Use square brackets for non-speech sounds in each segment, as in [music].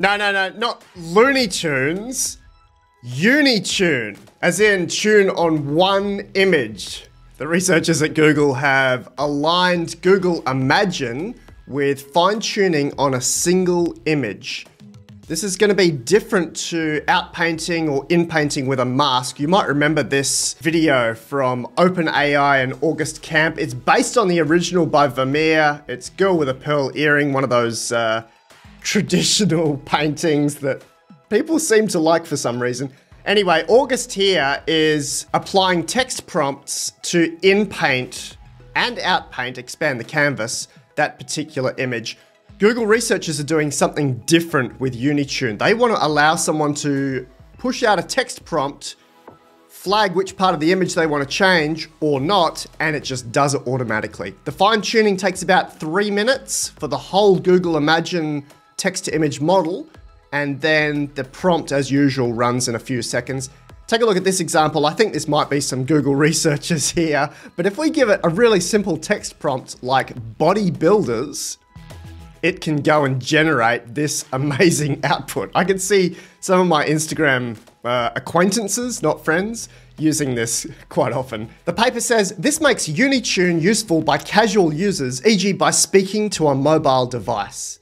No, no, no, not Looney Tunes. Unitune, as in tune on one image. The researchers at Google have aligned Google Imagen with fine tuning on a single image. This is going to be different to outpainting or inpainting with a mask. You might remember this video from OpenAI and August Kamp. It's based on the original by Vermeer. It's Girl with a Pearl Earring, one of those uh, traditional [laughs] paintings that people seem to like for some reason. Anyway, August here is applying text prompts to inpaint and outpaint, expand the canvas, that particular image. Google researchers are doing something different with Unitune. They want to allow someone to push out a text prompt, flag which part of the image they want to change or not, and it just does it automatically. The fine tuning takes about three minutes for the whole Google Imagen text to image model, and then the prompt, as usual, runs in a few seconds. Take a look at this example. I think this might be some Google [laughs] researchers here, but if we give it a really simple text prompt like bodybuilders, it can go and generate this [laughs] amazing output. I can see some of my Instagram uh, acquaintances, not friends, using this [laughs] quite often. The paper says this makes Unitune useful by casual users, e.g. by speaking to a mobile device.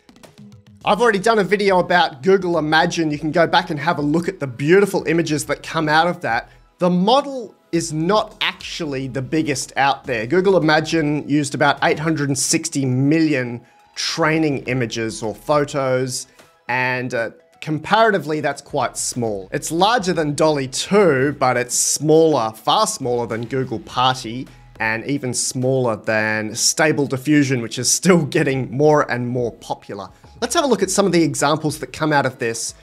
I've already done a video about Google Imagen. You can go back and have a look at the beautiful images that come out of that. The model is not actually the biggest out there. Google Imagen used about 860 million training images or photos, and uh, comparatively, that's quite small. It's larger than DALL-E 2, but it's smaller, far smaller than Google Parti, and even smaller than Stable Diffusion, which is still [laughs] getting more and more popular. Let's have a look at some of the examples that come out of this.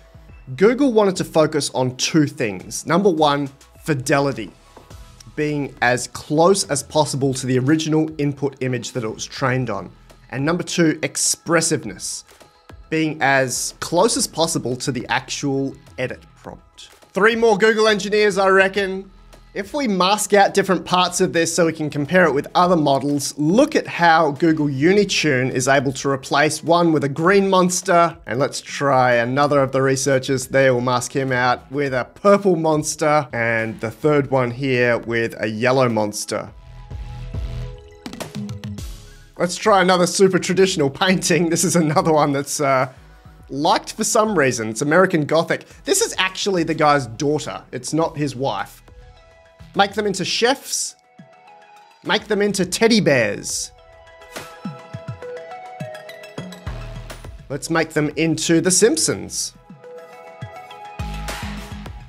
Google wanted to focus on two things. Number one, fidelity being as close as possible to the original input image that it was trained on. And number two, expressiveness, being as close as possible to the actual edit prompt. Three more Google engineers, I reckon. If we mask out different parts of this so we can compare it with other models, look at how Google Unitune is able to replace one with a green monster, and let's try another of the researchers there, we'll mask him out with a purple monster, and the third one here with a yellow monster. Let's try another super traditional painting. This is another one that's uh, liked for some reason. It's American Gothic. This is actually the guy's daughter. It's not his wife. Make them into chefs. Make them into teddy bears. Let's make them into The Simpsons.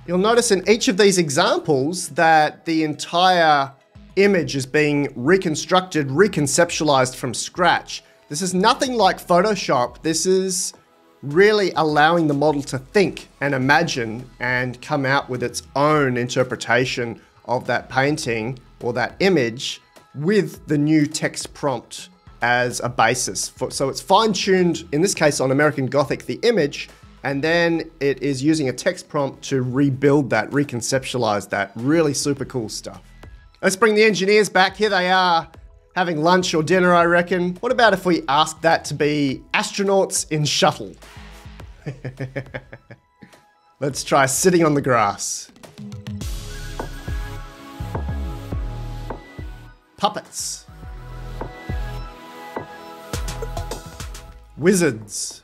You'll notice in each of these examples that the entire image is being reconstructed, reconceptualized from scratch. This is nothing like Photoshop. This is really allowing the model to think and imagine and come out with its own interpretation of that painting or that image with the new text prompt as a basis. For, so it's fine tuned, in this case on American Gothic, the image, and then it is using a text prompt to rebuild that, reconceptualize that. Really super cool stuff. Let's bring the engineers back. Here they are having lunch or dinner, I reckon. What about if we ask that to be astronauts in shuttle? [laughs] Let's try sitting on the grass. Puppets. Wizards.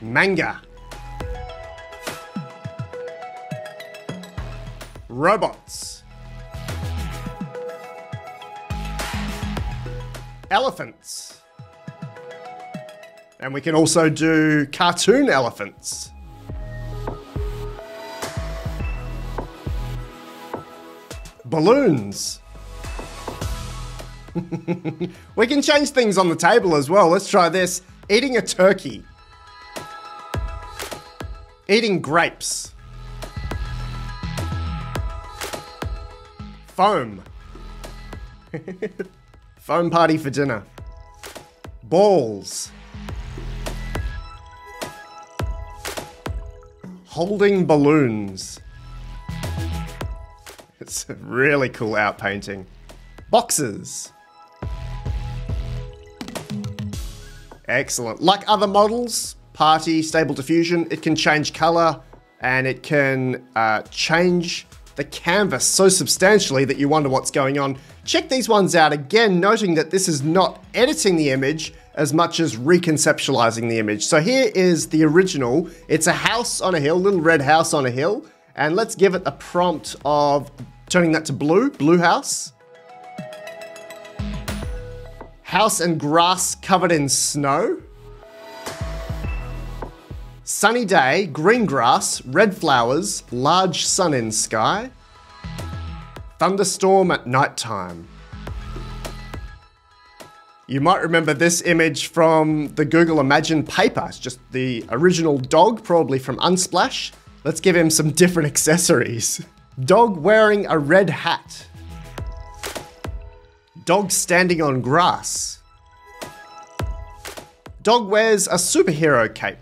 Manga. Robots. Elephants. And we can also do cartoon elephants. Balloons. [laughs] we can change things on the table as well. Let's try this. Eating a turkey. Eating grapes. Foam. [laughs] Foam party for dinner. Balls. Holding balloons. It's a really cool out painting. Boxes. Excellent. Like other models, Parti, Stable Diffusion, it can change color and it can uh, change the canvas so substantially that you wonder what's going on. Check these ones out again, noting that this is not editing the image as much as reconceptualizing the image. So here is the original. It's a house on a hill, little red house on a hill. And let's give it a prompt of turning that to blue, blue house. House and grass covered in snow. Sunny day, green grass, red flowers, large sun in sky. Thunderstorm at night time. You might remember this image from the Google Imagen paper. It's just the original dog, probably from Unsplash. Let's give him some different accessories. Dog wearing a red hat. Dog standing on grass. Dog wears a superhero cape.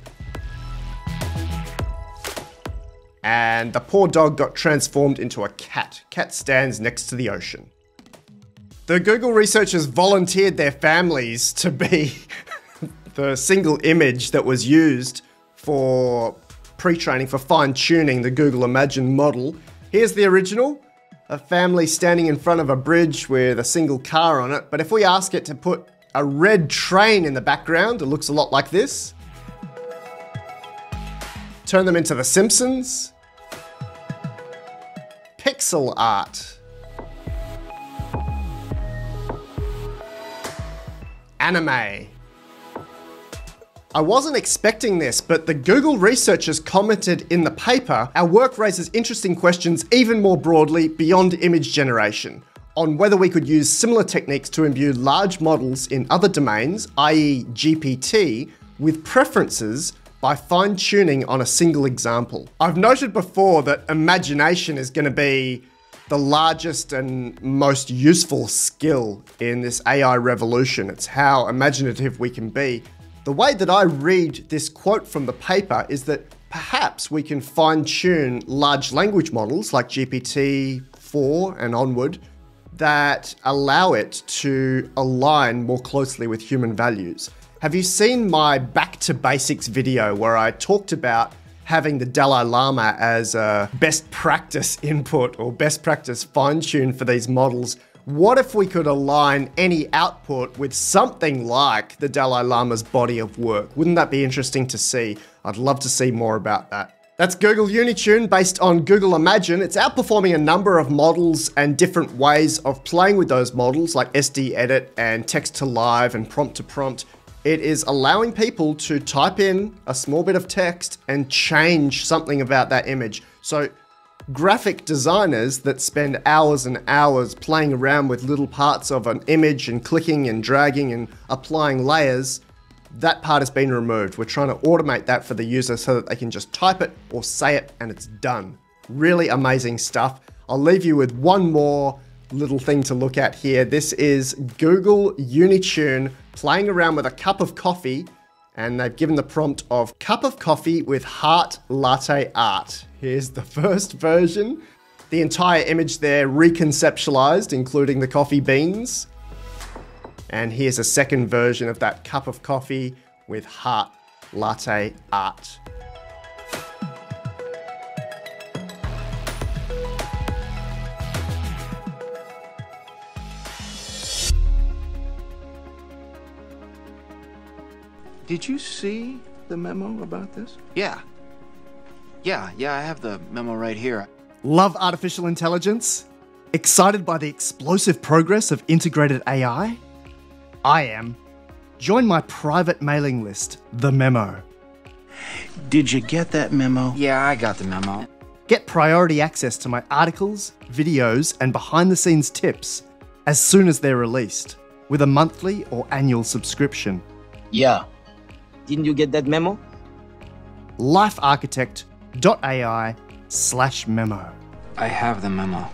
And the poor dog got transformed into a cat. Cat stands next to the ocean. The Google researchers volunteered their families to be [laughs] the single image that was used for pre-training, for fine-tuning the Google Imagen model. Here's the original a family standing in front of a bridge with a single car on it. But if we ask it to put a red train in the background, it looks a lot like this. Turn them into The Simpsons. Pixel art. Anime. I wasn't expecting this, but the Google researchers commented in the paper, our work raises interesting questions even more broadly beyond image generation on whether we could use similar techniques to imbue large models in other domains, i.e. GPT, with preferences by fine tuning on a single example. I've noted before that imagination is going to be the largest and most useful skill in this AI revolution. It's how imaginative we can be. The way that I read this quote from the paper is that perhaps we can fine tune large language models like GPT-4 and onward that allow it to align more closely with human values. Have you seen my back to basics video where I talked about having the Dalai Lama as a best practice [laughs] input or best practice fine tune for these models what if we could align any output with something like the Dalai Lama's body of work? Wouldn't that be interesting to see? I'd love to see more about that. That's Google Unitune based on Google Imagen. It's outperforming a number of models and different ways of playing with those models like SD Edit and text to live and prompt to prompt. It is allowing people to type in a small bit of text and change something about that image. So graphic designers that spend hours and hours playing around with little parts of an image and clicking and dragging and applying layers, that part has been removed. We're trying to automate that for the user so that they can just type it or say it and it's done. Really amazing stuff. I'll leave you with one more little thing to look at here. This is Google Unitune playing around with a cup of coffee and they've given the prompt of cup of coffee with heart latte art. Here's the [laughs] first version. The entire image there reconceptualized, including the coffee beans. And here's a second version of that cup of coffee with heart latte art. Did you see the memo about this? Yeah. Yeah, yeah, I have the memo right here. Love artificial intelligence? Excited by the explosive progress of integrated AI? I am. Join my private mailing list, The Memo. Did you get that memo? Yeah, I got the memo. Get priority access to my articles, videos, and behind the scenes tips as soon as they're released with a monthly or annual subscription. Yeah, didn't you get that memo? lifearchitect.ai slash memo. I have the memo.